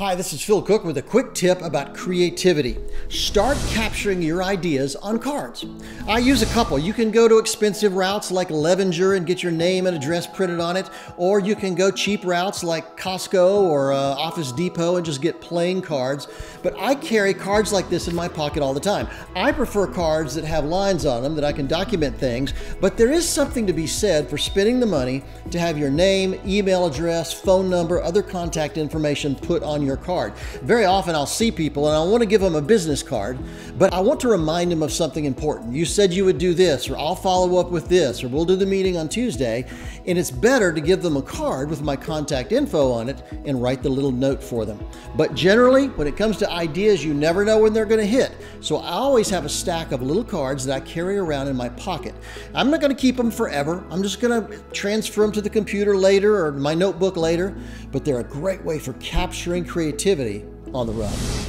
Hi, this is Phil Cooke with a quick tip about creativity. Start capturing your ideas on cards. I use a couple. You can go to expensive routes like Levenger and get your name and address printed on it, or you can go cheap routes like Costco or uh, Office Depot and just get plain cards. But I carry cards like this in my pocket all the time. I prefer cards that have lines on them that I can document things, but there is something to be said for spending the money to have your name, email address, phone number, other contact information put on your card. Very often I'll see people and I want to give them a business card, but I want to remind them of something important. You said you would do this, or I'll follow up with this, or we'll do the meeting on Tuesday. And it's better to give them a card with my contact info on it and write the little note for them. But generally, when it comes to ideas, you never know when they're going to hit. So I always have a stack of little cards that I carry around in my pocket. I'm not going to keep them forever. I'm just going to transfer them to the computer later or my notebook later, but they're a great way for capturing creativity on the run.